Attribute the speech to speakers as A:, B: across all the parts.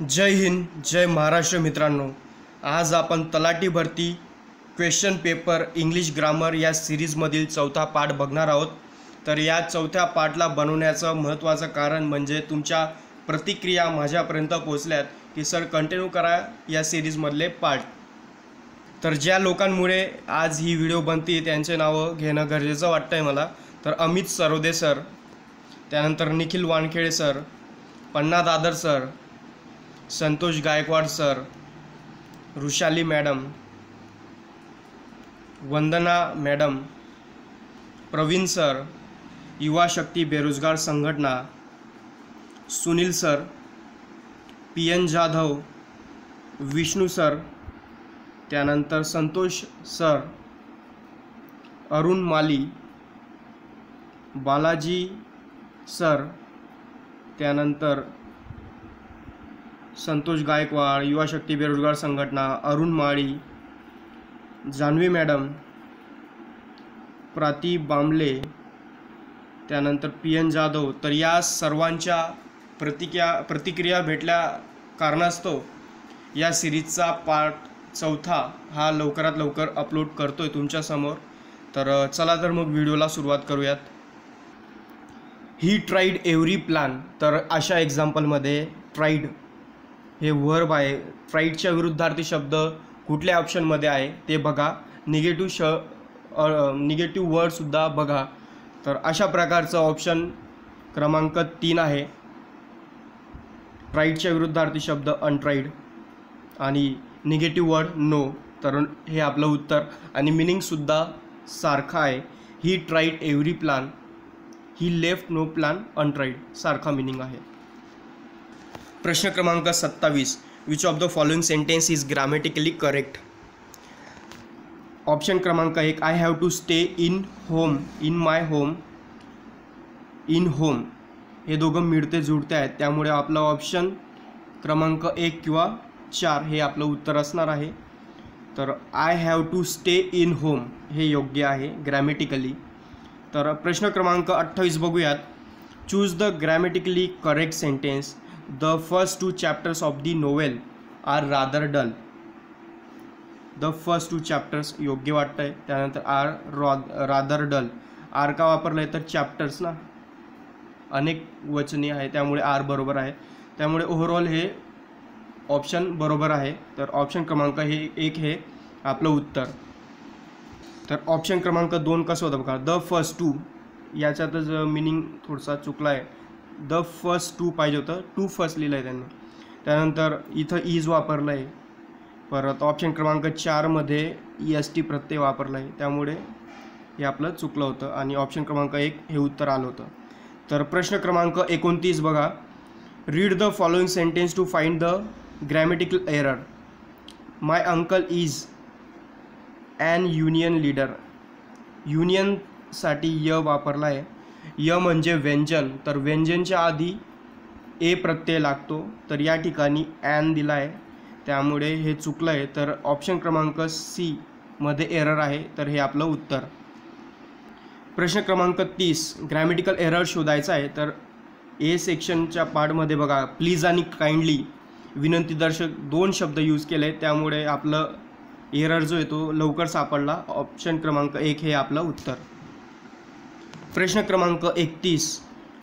A: जय हिंद जय महाराष्ट्र मित्रांनो. आज आपण तलाठी भरती क्वेश्चन पेपर इंग्लिश ग्रामर या सिरीजमधील चौथा पाठ बघणार आहोत. तर या चौथ्या पाठला बनवण्याचं महत्त्वाचं कारण म्हणजे तुमच्या प्रतिक्रिया माझ्यापर्यंत पोचल्यात की सर कंटिन्यू करा या सिरीजमधले पाठ. तर ज्या लोकांमुळे आज ही व्हिडिओ बनती त्यांचे नावं घेणं गरजेचं वाटतं आहे मला. तर अमित सरोदे सर त्यानंतर Nikhil Wankhede sir Panna Dadar sir Santosh Gaikwad sir Rushali madam Vandana madam Praveen sir Yuva Shakti Berojgar Sanghatana Sunil sir P N Jadhav Vishnu sir त्यानंतर संतोष सर अरुण माली बालाजी सर त्यानंतर संतोष गायकवाड युवा शक्ती बेरोजगार संघटना अरुण माळी जान्हवी मॅडम प्राती बांबले त्यानंतर पी एन जाधव. तर या सर्वांच्या प्रतिक्रिया प्रतिक्रिया भेटल्या कारणास्तव या सिरीजचा पार्ट चौथा हा लवकरात लवकर अपलोड करतो आहे तुमच्यासमोर तर चला तर मग व्हिडिओला सुरुवात करूयात. ही ट्राईड एव्हरी प्लॅन तर अशा एक्झाम्पलमध्ये ट्राईड हे वर्ब आहे. फ्राईटच्या विरुद्धार्थी शब्द कुठल्या ऑप्शनमध्ये आहे ते बघा. निगेटिव्ह श निगेटिव्ह वर्डसुद्धा बघा. तर अशा प्रकारचं ऑप्शन क्रमांक तीन आहे. ट्राईडच्या विरुद्धार्थी शब्द अनट्राईड आणि निगेटिव्ह वर्ड नो तर हे आपलं उत्तर. आणि मिनिंगसुद्धा सारखं आहे. He tried every plan he left no plan untried सारखा मिनिंग आहे. प्रश्न क्रमांक सत्तावीस which of the following sentence is grammatically correct option क्रमांक एक I have to stay in home in my home in home हे दोघं मिळते जुळते आहेत. त्यामुळे आपलं ऑप्शन क्रमांक एक किंवा चार हे आपलं उत्तर असणार आहे. तर I have to stay in home हे योग्य आहे ग्रॅमेटिकली तर प्रश्न क्रमांक अठ्ठावीस बघूयात. Choose the grammatically correct sentence the first two chapters of the novel are rather dull. The first two chapters योग्य वाटतं आहे त्यानंतर are raw rather dull. Are का वापरलं आहे तर चॅप्टर्स ना? अनेक वचनी आहे त्यामुळे आर बरोबर आहे. त्यामुळे ओव्हरऑल हे ऑप्शन बरोबर आहे. तर ऑप्शन क्रमांक हे एक हे आपलं उत्तर. तर ऑप्शन क्रमांक दोन कसं होतं बघा. द फर्स्ट टू याच्यातच मिनिंग थोडासा चुकला आहे द फर्स्ट टू पाहिजे होतं. टू फर्स्ट लिहिलं आहे त्यांनी. त्यानंतर इथं इज वापरलं आहे परत ऑप्शन क्रमांक चारमध्ये ई एस टी प्रत्यय वापरला आहे त्यामुळे हे आपलं चुकलं होतं. आणि ऑप्शन क्रमांक एक हे उत्तर आलं होतं. तर प्रश्न क्रमांक एकोणतीस बघा. Read the following sentence to find the grammatical error my uncle is an union leader युनियनसाठी य वापरला आहे य म्हणजे व्यंजन. तर व्यंजनच्या आधी ए प्रत्यय लागतो. तर या ठिकाणी ॲन दिला आहे त्यामुळे हे चुकलं आहे तर ऑप्शन क्रमांक सी मध्ये एरर आहे. तर हे आपलं उत्तर. प्रश्न क्रमांक तीस. ग्रॅमेटिकल एरर शोधायचा आहे. तर ए सेक्शनच्या पार्टमध्ये बघा. प्लीज आणि काइंडली विनंतीदर्शक दोन शब्द यूज केले. त्यामुळे आपलं एरर जो आहे तो लवकर सापडला. ऑप्शन क्रमांक एक हे आपलं उत्तर. प्रश्न क्रमांक एकतीस.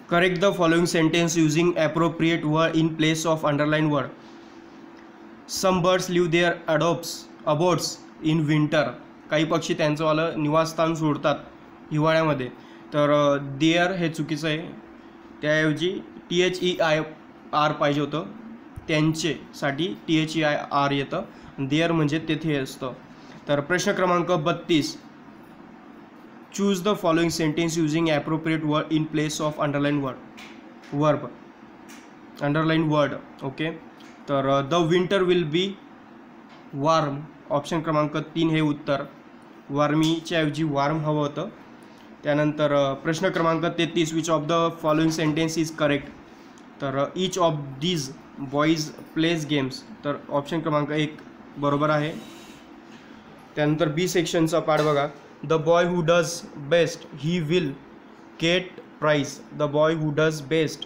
A: Correct the following sentence using appropriate word in place of underline word some birds live there अडोप्स abodes in winter काही पक्षी त्यांचंवालं निवासस्थान सोडतात हिवाळ्यामध्ये. तर देअर हे चुकीचं आहे. त्याऐवजी T H E I R पाहिजे होतं. त्यांचेसाठी T H E I R येतं. देअर म्हणजे तेथे असतं. तर प्रश्न क्रमांक बत्तीस. Choose the following sentence using appropriate word in place of underline word verb underline word okay तर the winter will be warm option क्रमांक तीन हे उत्तर. वार्मीच्या ऐवजी वार्म हवं होतं. त्यानंतर uh, प्रश्न क्रमांक तेहतीस which of the following sentence is correct तर each of these boys plays games तर ऑप्शन क्रमांक एक बरोबर आहे. त्यानंतर बी सेक्शनचा पाठ बघा. The boy who does best he will get prize the boy who does best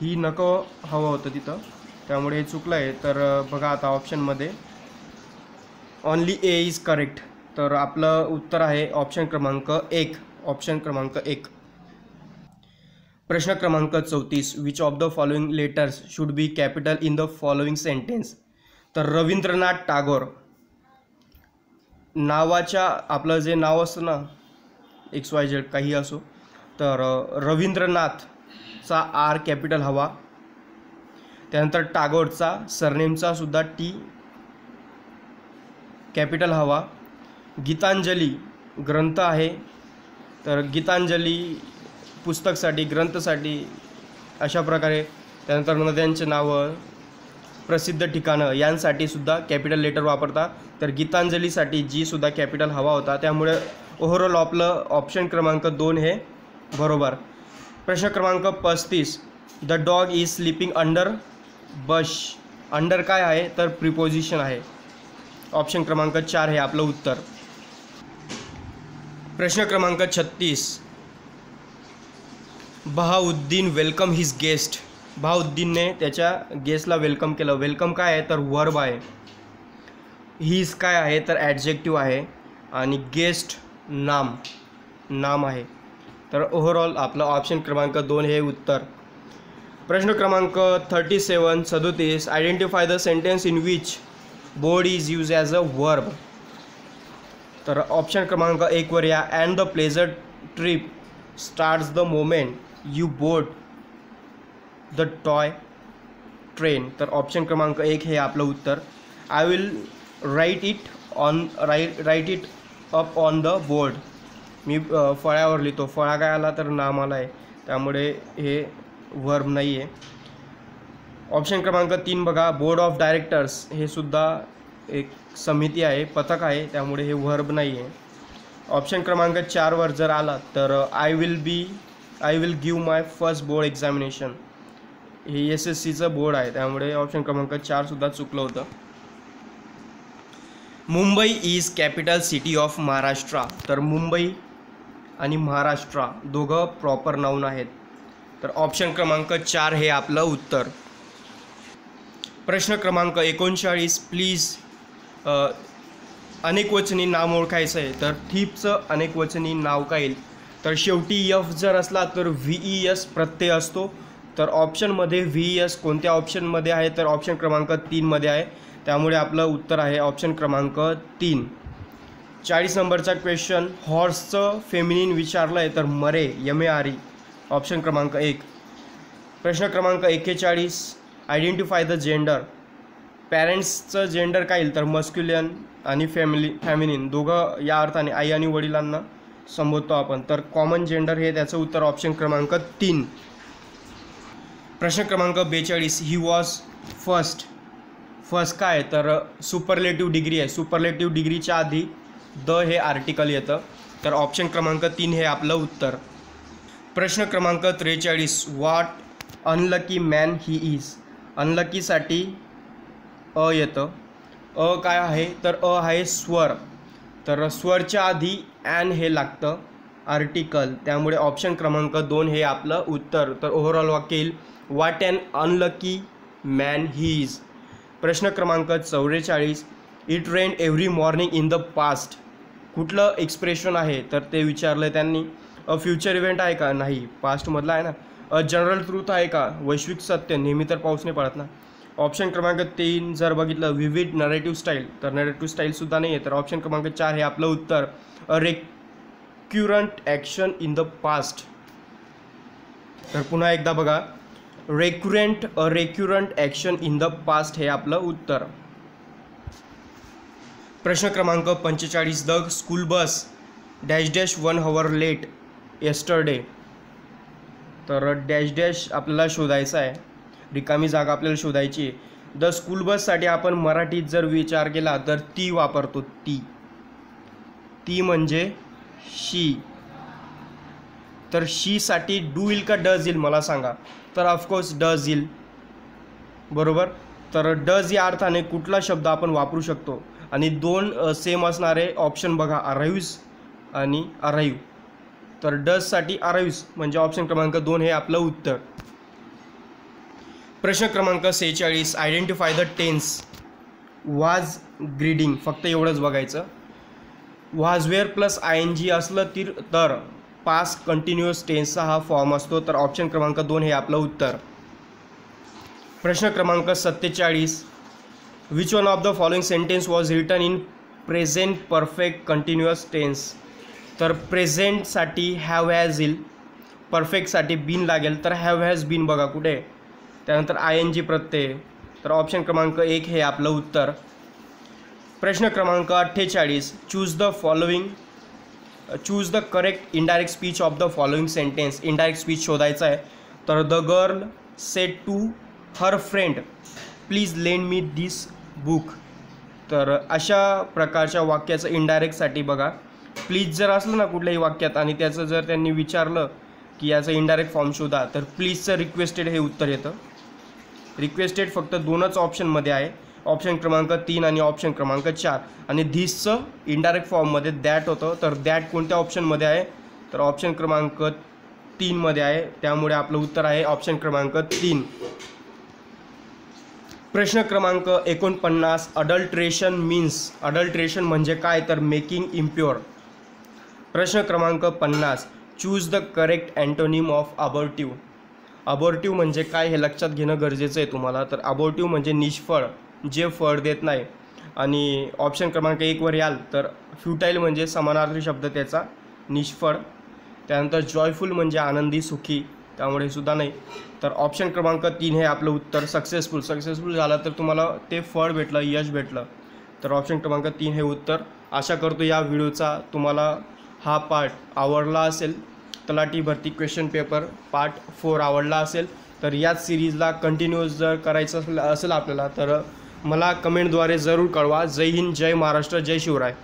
A: he नको हवं होतं तिथं. त्यामुळे हे चुकलं आहे. तर बघा आता ऑप्शनमध्ये. ओनली ए इज करेक्ट तर आपलं उत्तर आहे ऑप्शन क्रमांक एक. ऑप्शन क्रमांक एक. प्रश्न क्रमांक चौतीस. Which of the following letters should be capital in the following sentence तर रवींद्रनाथ टागोर. नावाच्या आपलं जे नाव असतं ना एक्स वाय झेड काही असो तर रवींद्रनाथचा आर कॅपिटल हवा. त्यानंतर टागोरचा सरनेमचा सुद्धा टी कॅपिटल हवा. गीतांजली ग्रंथ आहे. तर गीतांजली पुस्तकसाठी ग्रंथसाठी अशा प्रकारे त्यानंतर नद्यांचे नावं प्रसिद्ध ठिकाणं. यांसाठी सुद्धा कॅपिटल लेटर वापरता. तर गीतांजलीसाठी जी सुद्धा कॅपिटल हवा होता. त्यामुळे ओव्हरऑल आपलं ऑप्शन क्रमांक दोन हे बरोबर. प्रश्न क्रमांक पस्तीस. The dog is sleeping under bush under काय आहे? तर प्रिपोजिशन आहे. ऑप्शन क्रमांक चार हे आपलं उत्तर. प्रश्न क्रमांक छत्तीस. बहाउद्दीन वेलकम हिज गेस्ट भाऊद्दीनने त्याच्या गेस्टला वेलकम केलं. वेलकम काय आहे? तर वर्ब आहे. हीज काय आहे? तर ॲडजेक्टिव्ह आहे. आणि गेस्ट नाम. नाम आहे. तर ओव्हरऑल आपलं ऑप्शन क्रमांक दोन हे उत्तर. प्रश्न क्रमांक थर्टी सेवन सदोतीस. Identify the sentence in which board is use as a verb तर ऑप्शन क्रमांक एकवर या. And the pleasure trip starts the moment you board the toy train. तर ऑप्शन क्रमांक एक हे आपलं उत्तर. I will write it on write write it up on the board मी फळ्यावर लिहितो. फळा काय आला तर नाम आला आहे त्यामुळे हे वर्ब नाही आहे ऑप्शन क्रमांक तीन बघा. बोर्ड ऑफ डायरेक्टर्स हे सुद्धा एक समिती आहे पथक आहे. त्यामुळे हे वर्ब नाही आहे ऑप्शन क्रमांक चारवर जर आला तर I will be I will give my first board examination हे एस एस सीचं बोर्ड आहे. त्यामुळे ऑप्शन क्रमांक चारसुद्धा चुकलं होतं. Mumbai is capital city of Maharashtra. तर मुंबई आणि महाराष्ट्र दोघं प्रॉपर नाऊन आहेत. तर ऑप्शन क्रमांक चार हे आपलं उत्तर. प्रश्न क्रमांक एकोणचाळीस प्लीज अनेकवचनी नाम ओळखायचं आहे. तर थीपचं अनेकवचनी नाव काय येईल तर शेवटी यफ जर असला तर व्ही ई एस प्रत्यय असतो. तर ऑप्शनमध्ये व्ही एस कोणत्या ऑप्शनमध्ये आहे? तर ऑप्शन क्रमांक तीनमध्ये आहे. त्यामुळे आपलं उत्तर आहे ऑप्शन क्रमांक तीन. चाळीस नंबरचा क्वेश्चन हॉर्सचं फेमिनिन विचारलं आहे तर mare M A R E option क्रमांक एक. प्रश्न क्रमांक एक्केचाळीस. आयडेंटिफाय द जेंडर पॅरेंट्सचं जेंडर काय येईल? तर मस्क्युलियन आणि फॅमिली फॅमिनिन दोघं या अर्थाने आई आणि वडिलांना संबोधतो आपण. तर कॉमन जेंडर हे त्याचं उत्तर ऑप्शन क्रमांक तीन. प्रश्न क्रमांक बेचाळीस. ही वॉज फर्स्ट फर्स्ट काय? तर सुपरलेटिव्ह डिग्री आहे. सुपरलेटिव्ह डिग्रीच्या आधी द हे आर्टिकल येतं. तर ऑप्शन क्रमांक तीन हे आपलं उत्तर. प्रश्न क्रमांक त्रेचाळीस. What unlucky man he is अनलकीसाठी a येतं. अ काय आहे? तर अ आहे स्वर. तर स्वरच्या आधी ॲन हे लागतं. आर्टिकल त्यामुळे ऑप्शन क्रमांक दोन हे आपलं उत्तर. तर ओव्हरऑल वाक्य येईल. What and unlucky man he is प्रश्न क्रमांक चौवेचाळीस. It rain every morning in the past कुठलं एक्सप्रेशन आहे? तर ते विचारलं त्यांनी. अ फ्युचर इव्हेंट आहे का? नाही. पास्टमधला आहे ना. अ जनरल ट्रूथ आहे का? वैश्विक सत्य. नेहमी तर पाऊस नाही पडत ना. ऑप्शन क्रमांक तीन जर बघितलं विविध नरेटिव्ह स्टाईल तर नरेटिव्ह स्टाईलसुद्धा नाही आहे तर ऑप्शन क्रमांक चार हे आपलं उत्तर. A recurrent action in the past तर पुन्हा एकदा बघा. Recurrent a recurrent action in the past हे आपलं उत्तर. प्रश्न क्रमांक पंचेचाळीस the school bus dash dash one hour late yesterday तर डॅश डॅश आपल्याला शोधायचा आहे. रिकामी जागा आपल्याला शोधायची आहे. द स्कूल बससाठी आपण मराठीत जर विचार केला तर ती वापरतो ती. ती म्हणजे शी. तर शीसाठी डू येईल का डज येईल मला सांगा. तर ऑफकोर्स डज येईल बरोबर? तर डज या अर्थाने कुठला शब्द आपण वापरू शकतो? आणि दोन सेम असणारे ऑप्शन बघा अराईव्ज आणि अराईव्ह तर डजसाठी अराईव्ज म्हणजे ऑप्शन क्रमांक दोन हे आपलं उत्तर. प्रश्न क्रमांक सेहेचाळीस identify the tense was greeting फक्त एवढंच बघायचं. वाजवेअर प्लस आय एन जी असलं तिर तर पास कंटिन्युअस टेन्सचा हा फॉर्म असतो तर ऑप्शन क्रमांक दोन हे आपलं उत्तर. प्रश्न क्रमांक सत्तेचाळीस. Which one of the following sentence was written in present perfect continuous tense तर प्रेझेंटसाठी हॅव हॅज इल परफेक्टसाठी बीन लागेल तर हॅव हॅज बीन बघा कुठे त्यानंतर आय एन जी प्रत्यय. तर ऑप्शन क्रमांक एक हे आपलं उत्तर. प्रश्न क्रमांक अठ्ठेचाळीस. Choose the following choose the correct indirect speech of the following sentence indirect speech शोधायचं आहे. तर the girl said to her friend please lend me this book तर अशा प्रकारच्या वाक्याचं इनडायरेक्टसाठी बघा. प्लीज जर असलं ना कुठल्याही वाक्यात आणि त्याचं जर त्यांनी विचारलं की याचं इनडायरेक्ट फॉर्म शोधा तर प्लीजचं रिक्वेस्टेड हे उत्तर येतं. रिक्वेस्टेड फक्त दोनच ऑप्शनमध्ये आहे. ऑप्शन क्रमांक तीन आणि ऑप्शन क्रमांक चार. आणि धिसचं इनडायरेक्ट फॉर्ममध्ये दॅट होतं. तर दॅट कोणत्या ऑप्शनमध्ये आहे? तर ऑप्शन क्रमांक तीनमध्ये आहे. त्यामुळे आपलं उत्तर आहे ऑप्शन क्रमांक तीन. प्रश्न क्रमांक एकोणपन्नास अडल्ट्रेशन मीन्स अडल्ट्रेशन म्हणजे काय? तर मेकिंग इम्प्युअर प्रश्न क्रमांक पन्नास choose the correct antonym of abortive abortive म्हणजे काय हे लक्षात घेणं गरजेचं आहे तुम्हाला. तर अबोर्टिव्ह म्हणजे निष्फळ. जे फळ देत नाही. आणि ऑप्शन क्रमांक एकवर याल तर फ्युटाईल म्हणजे समानार्थी शब्द त्याचा निष्फळ. त्यानंतर जॉयफुल म्हणजे आनंदी सुखी त्यामुळे सुद्धा नाही. तर ऑप्शन क्रमांक तीन हे आपलं उत्तर सक्सेसफुल सक्सेसफुल झालं तर तुम्हाला ते फळ भेटलं यश भेटलं. तर ऑप्शन क्रमांक तीन हे उत्तर. आशा करतो या व्हिडिओचा तुम्हाला हा पार्ट आवडला असेल. तलाठी भरती क्वेश्चन पेपर पार्ट फोर आवडला असेल. तर याच सिरीजला कंटिन्यूअस जर करायचं असेल असेल आपल्याला तर मला कमेंटद्वारे जरूर कळवा. जय हिंद जय महाराष्ट्र जय शिवराय.